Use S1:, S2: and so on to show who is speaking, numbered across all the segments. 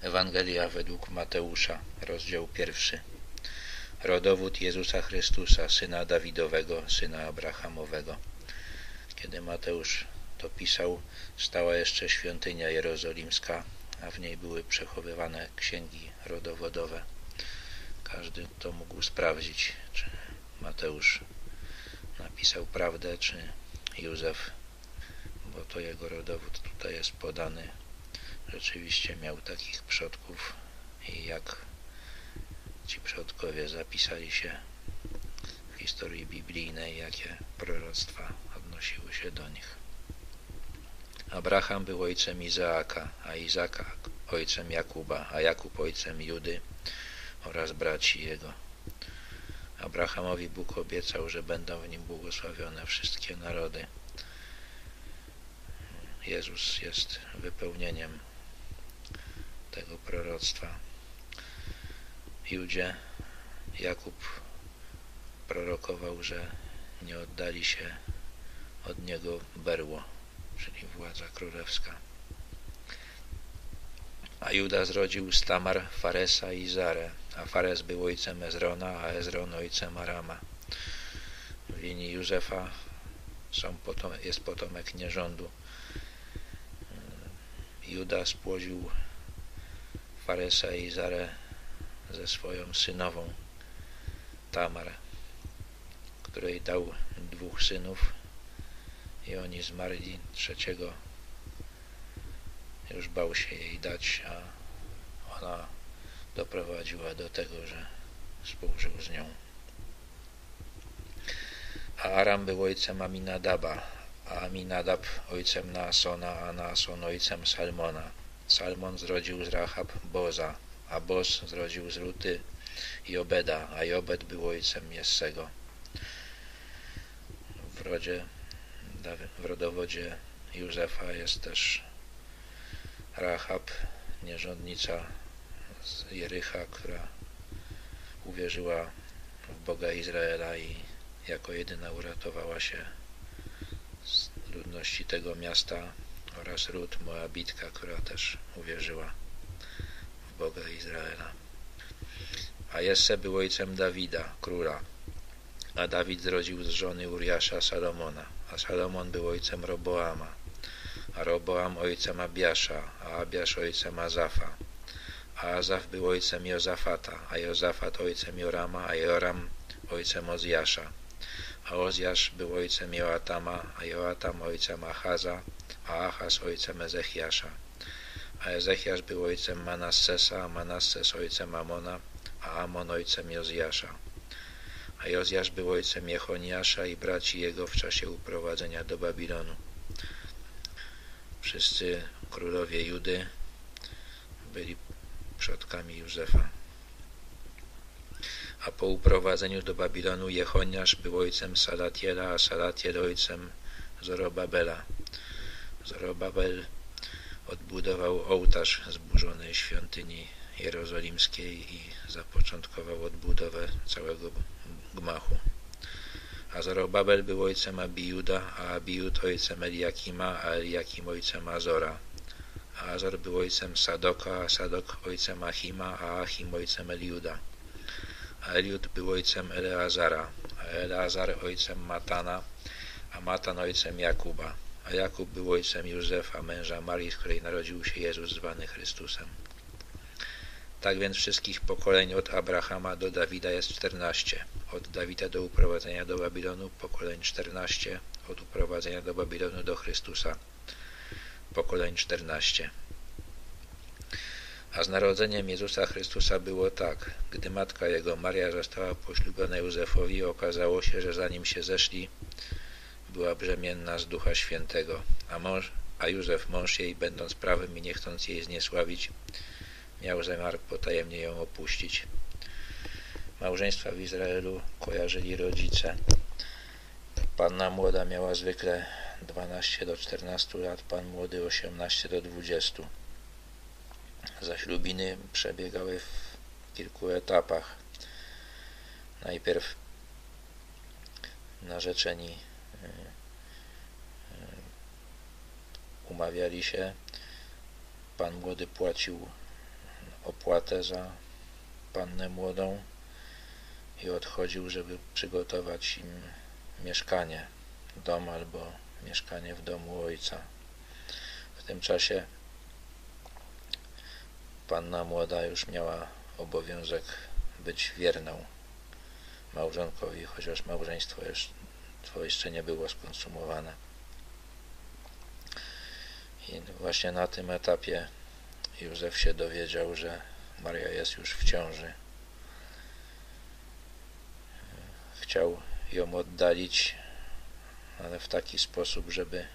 S1: Ewangelia według Mateusza, rozdział pierwszy. Rodowód Jezusa Chrystusa, syna Dawidowego, syna Abrahamowego. Kiedy Mateusz to pisał, stała jeszcze świątynia jerozolimska, a w niej były przechowywane księgi rodowodowe. Każdy to mógł sprawdzić, czy Mateusz napisał prawdę, czy Józef, bo to jego rodowód tutaj jest podany rzeczywiście miał takich przodków i jak ci przodkowie zapisali się w historii biblijnej, jakie proroctwa odnosiły się do nich. Abraham był ojcem Izaaka, a Izaka ojcem Jakuba, a Jakub ojcem Judy oraz braci jego. Abrahamowi Bóg obiecał, że będą w nim błogosławione wszystkie narody. Jezus jest wypełnieniem tego proroctwa. Judzie Jakub prorokował, że nie oddali się od niego berło, czyli władza królewska. A Juda zrodził z Tamar Faresa i Zarę, a Fares był ojcem Ezrona, a Ezron ojcem Arama. W linii Józefa są potom, jest potomek nierządu. Juda spłodził Faresa i Zarę ze swoją synową Tamar, której dał dwóch synów i oni zmarli trzeciego już bał się jej dać, a ona doprowadziła do tego, że współżył z nią. A Aram był ojcem Aminadaba, a Aminadab ojcem Naasona, a Naason ojcem Salmona. Salmon zrodził z Rahab Boza, a Boz zrodził z Ruty Jobeda, a Jobed był ojcem Jessego. W rodzie, w rodowodzie Józefa jest też Rahab, nierządnica z Jericha, która uwierzyła w Boga Izraela i jako jedyna uratowała się z ludności tego miasta oraz Rut Moabitka, która też uwierzyła w Boga Izraela. A Jesse był ojcem Dawida, króla, a Dawid zrodził z żony Uriasza Salomona, a Salomon był ojcem Roboama, a Roboam ojcem Abiasza, a Abiasz ojcem Azafa, a Azaf był ojcem Jozafata, a Jozafat ojcem Jorama, a Joram ojcem Ozjasza, a Ozjasz był ojcem Joatama, a Joatam ojcem Achaza, a Achaz ojcem Ezechiasza. A Ezechiasz był ojcem Manassesa, a Manasses ojcem Amona, a Amon ojcem Jozjasza. A Jozjasz był ojcem Jechoniasza i braci jego w czasie uprowadzenia do Babilonu. Wszyscy królowie Judy byli przodkami Józefa. A po uprowadzeniu do Babilonu Jechoniasz był ojcem Salatiela, a Salatiel ojcem Zorobabela. Zorobabel odbudował ołtarz zburzonej świątyni jerozolimskiej i zapoczątkował odbudowę całego gmachu. A Zorobabel był ojcem Abiuda, a Abiud ojcem Eliakima, a Eliakim ojcem Azora. A Azor był ojcem Sadoka, a Sadok ojcem Achima, a Achim ojcem Eliuda. A Eliud był ojcem Eleazara, a Eleazar ojcem Matana, a Matan ojcem Jakuba a Jakub był ojcem Józefa, męża Marii, z której narodził się Jezus zwany Chrystusem. Tak więc wszystkich pokoleń od Abrahama do Dawida jest czternaście, od Dawida do uprowadzenia do Babilonu pokoleń czternaście, od uprowadzenia do Babilonu do Chrystusa pokoleń czternaście. A z narodzeniem Jezusa Chrystusa było tak. Gdy matka jego, Maria, została poślubiona Józefowi, okazało się, że zanim się zeszli, była brzemienna z Ducha Świętego, a, mąż, a Józef, mąż jej, będąc prawym i nie chcąc jej zniesławić, miał zamiar potajemnie ją opuścić. Małżeństwa w Izraelu kojarzyli rodzice. Panna młoda miała zwykle 12 do 14 lat, pan młody 18 do 20. Zaślubiny przebiegały w kilku etapach. Najpierw narzeczeni umawiali się, pan młody płacił opłatę za pannę młodą i odchodził, żeby przygotować im mieszkanie, dom albo mieszkanie w domu ojca. W tym czasie panna młoda już miała obowiązek być wierną małżonkowi, chociaż małżeństwo jeszcze nie było skonsumowane. I właśnie na tym etapie Józef się dowiedział, że Maria jest już w ciąży. Chciał ją oddalić, ale w taki sposób, żeby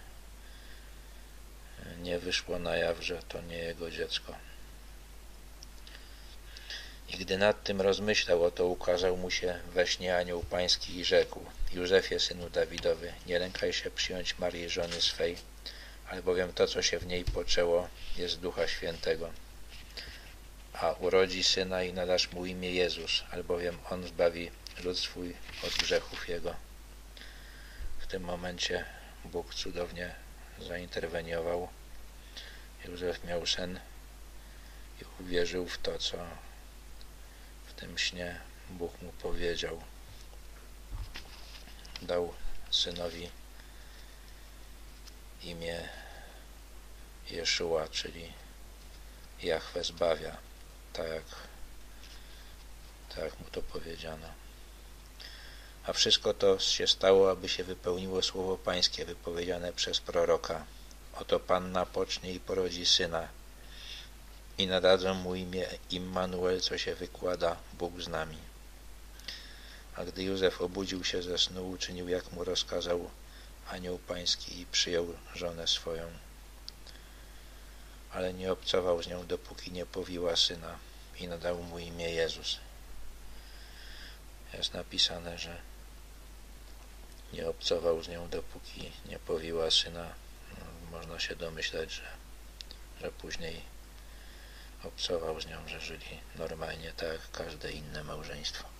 S1: nie wyszło na jaw, że to nie jego dziecko. I gdy nad tym rozmyślał, oto ukazał mu się we śnie anioł pański i rzekł Józefie, synu Dawidowy, nie lękaj się przyjąć Marii, żony swej, albowiem to, co się w niej poczęło, jest Ducha Świętego. A urodzi syna i nadasz mu imię Jezus, albowiem On zbawi lud swój od grzechów Jego. W tym momencie Bóg cudownie zainterweniował. Józef miał sen i uwierzył w to, co w tym śnie Bóg mu powiedział. Dał synowi imię Jeszua, czyli Jahwe zbawia, tak jak, tak jak mu to powiedziano. A wszystko to się stało, aby się wypełniło słowo pańskie wypowiedziane przez proroka. Oto Panna pocznie i porodzi syna i nadadzą mu imię Immanuel, co się wykłada Bóg z nami. A gdy Józef obudził się ze snu, uczynił jak mu rozkazał anioł pański i przyjął żonę swoją. Ale nie obcował z nią, dopóki nie powiła syna i nadał mu imię Jezus. Jest napisane, że nie obcował z nią, dopóki nie powiła syna. No, można się domyśleć, że, że później obcował z nią, że żyli normalnie tak jak każde inne małżeństwo.